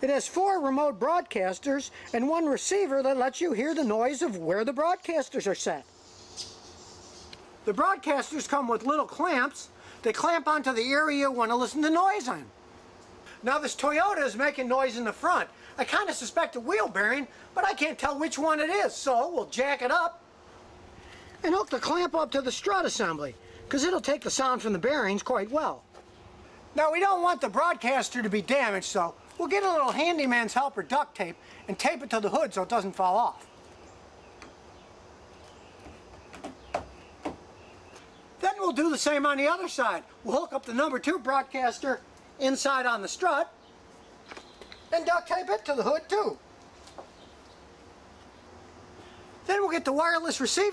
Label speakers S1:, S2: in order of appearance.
S1: It has four remote broadcasters and one receiver that lets you hear the noise of where the broadcasters are set. The broadcasters come with little clamps that clamp onto the area you want to listen to noise on. Now this Toyota is making noise in the front. I kind of suspect a wheel bearing, but I can't tell which one it is, so we'll jack it up and hook the clamp up to the strut assembly, because it'll take the sound from the bearings quite well. Now we don't want the broadcaster to be damaged, so we'll get a little handyman's helper duct tape and tape it to the hood so it doesn't fall off. Then we'll do the same on the other side. We'll hook up the number two broadcaster inside on the strut and duct tape it to the hood too. Then we'll get the wireless receiver